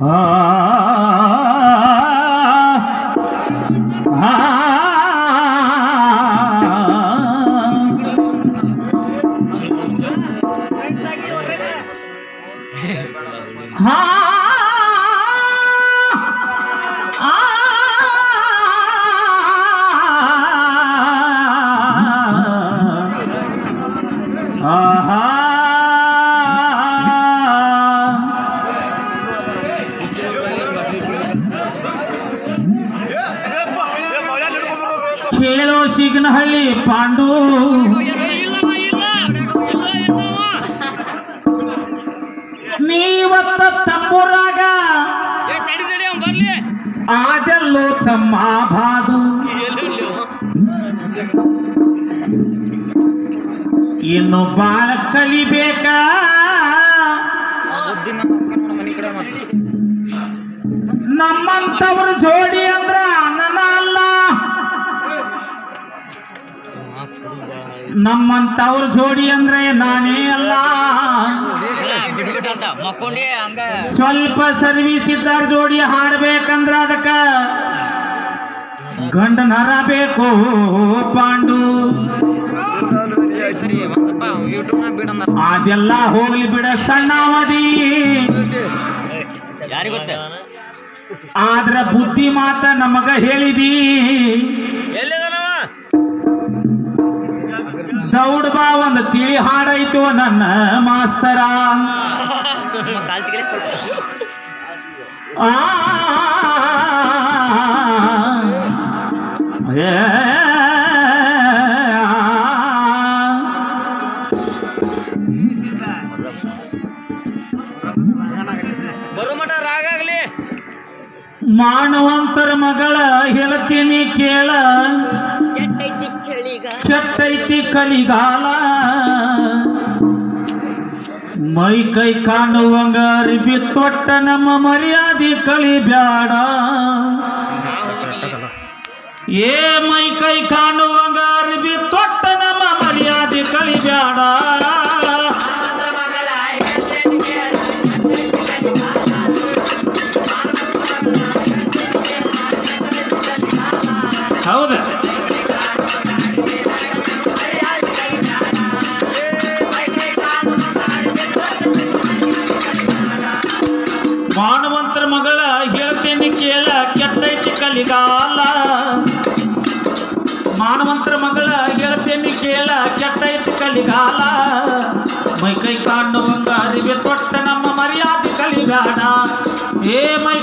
ಕೇಳೋ ಪಾಂಡು. ನೀವತ್ತ ತಮ್ಮೂರಾಗ ಆದಲ್ಲೋ ತಮ್ಮ ಬಾದು ಇನ್ನು ಬಾಳ ಕಲಿಬೇಕ? ನಮ್ಮಂತವ್ರ ಜೋಡಿ ಅಂದ್ರೆ ನಾನೇ ಅಲ್ಲ. ಸ್ವಲ್ಪ ಸರ್ವಿಸ್ ಇದ್ದಾರ ಜೋಡಿ ಹಾಡ್ಬೇಕಂದ್ರ ಅದಕ್ಕ ಗಂಡ ನರ ಬೇಕು ಪಾಂಡು. ಅದೆಲ್ಲ ಹೋಗ್ಲಿ ಬಿಡ ಸಣ್ಣ ಅವಧಿ. ಆದ್ರ ಬುದ್ಧಿ ಮಾತ ನಮಗ ಹೇಳಿದಿ. ದೌಡ್ ಬಾ ತಿಳಿ ಹಾಡೈತು ನನ್ನ ಮಾಸ್ತರ ಮಾನವಂತರ ಮಗಳ ಹೇಳ್ತೀನಿ ಕೇಳ ಕೆಟ್ಟೈತಿ ಕಲಿಗಾಲ. ಮೈ ಕೈ ಕಾಣುವಂಗ ಅರಿಬಿ ತೊಟ್ಟ ನಮ್ಮ ಮರ್ಯಾದೆ ಕಲಿಬ್ಯಾಡ. ಏ ಮೈ ಕೈ ಕಾಣುವಂಗ ಕಲಿಗಾಲ. ಮೈ ಕೈ ಕಾಣುವಂಗ ಅರಿವೆ ತೊಟ್ಟ ನಮ್ಮ ಮರ್ಯಾದೆ ಕಲಿಗಾಣ. ಏ ಮೈ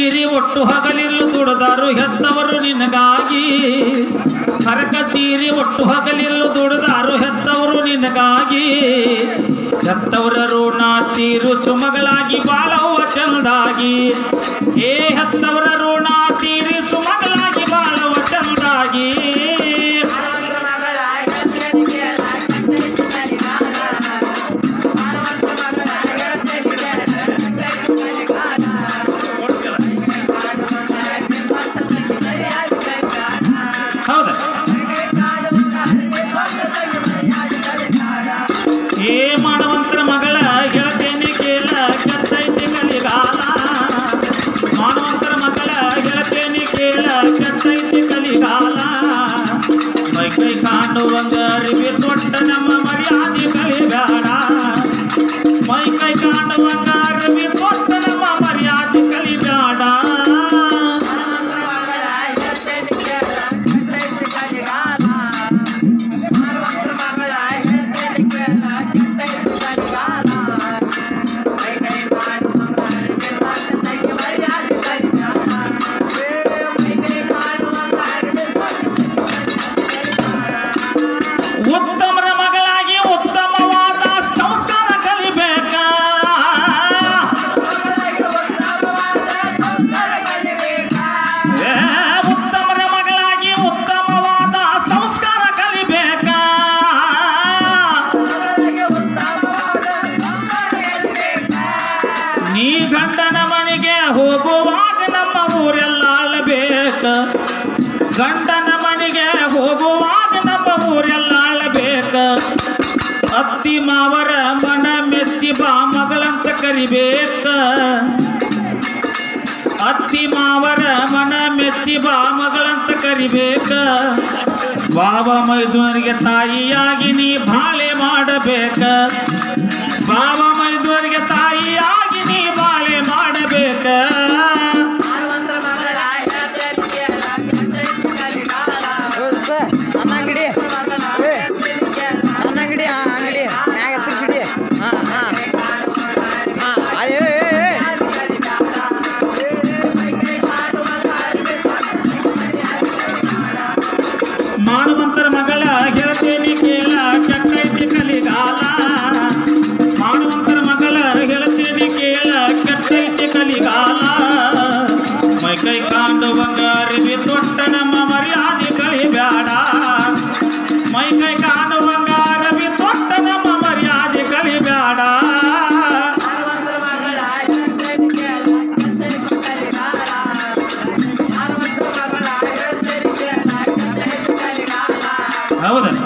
ಸೀರಿ ಒಟ್ಟು ಹಗಲಿರು ದುಡದಾರು ಹೆತ್ತವರು ನಿನಗಾಗಿ. ಹರಕ ಸೀರಿ ಒಟ್ಟು ಹಗಲಿರು ದುಡದಾರು ಹೆತ್ತವರು ನಿನಗಾಗಿ. ಹೆತ್ತವರ ಋಣ ತೀರು ಸುಮಗಳಾಗಿ ಬಾಲವ ಚಂದಾಗಿ. ಏ ಹೆತ್ತವರ ಕಾಣುವಂಗ ಅರಿವಿ ನಮ್ಮ ಗಂಡನ ಮನೆಗೆ ಹೋಗುವಾಗ ನಮ್ಮ ಊರೆಲ್ಲ ಅಳಬೇಕ ಗಂಡನ ಮನೆಗೆ ಹೋಗುವಾಗ ನಮ್ಮ ಊರೆಲ್ಲ ಅಳಬೇಕ ಅತ್ತಿ ಮಾವರ ಮನ ಮೆಚ್ಚಿ ಬಾ ಮಗಳಂತ ಕರಿಬೇಕ ಅತ್ತಿ ಮಾವರ ಮನ ಮೆಚ್ಚಿ ಬಾ ಮಗಳಂತ ಕರಿಬೇಕ ಬಾವ ಮೈದುವರಿಗೆ ತಾಯಿಯಾಗಿ ನೀ ಬಾಳೆ ಮಾಡಬೇಕ? ಬಾವ ಮೈದುವರಿಗೆ ತಾಯಿಯಾಗಿ ಹೌದಾ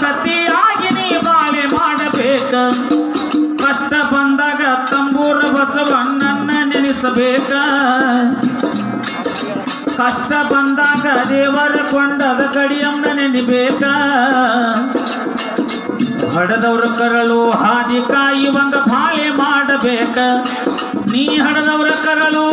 ಸತಿಯಾಗಿ ನೀ ಬಾಳೆ ಮಾಡಬೇಕ. ಕಷ್ಟ ಬಂದಾಗ ತಂಬೂರ ಬಸವಣ್ಣನ್ನ ನೆನೆಸಬೇಕ. ಕಷ್ಟ ಬಂದಾಗ ದೇವರ ಕೊಂಡದ ಗಡಿಯನ್ನ ನೆನಿಬೇಕ. ಹಡದವ್ರ ಕರಳು ಹಾದಿ ಕಾಯುವಂಗ ಬಾಳೆ ಮಾಡಬೇಕ. ನೀ ಹಡದವ್ರ ಕರಳು